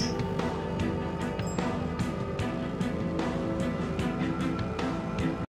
Yes.